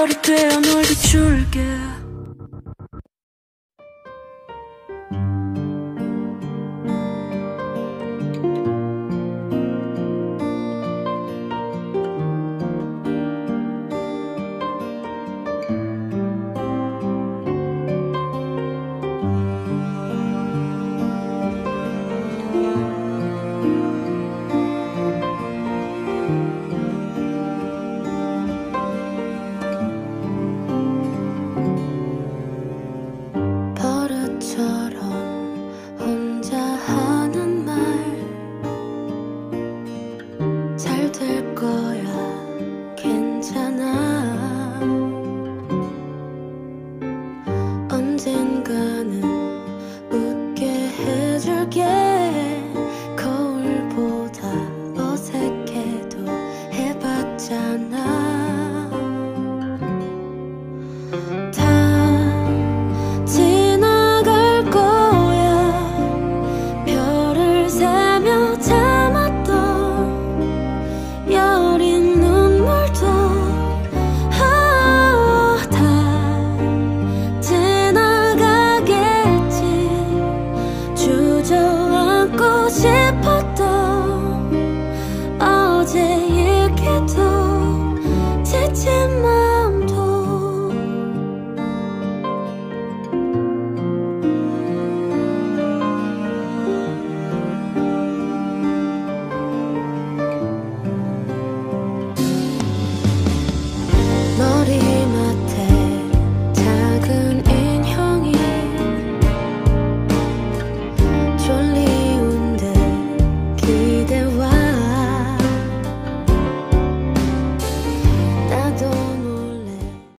별이 되어 널 비출게. treasure. 싶었던 어제 얘기도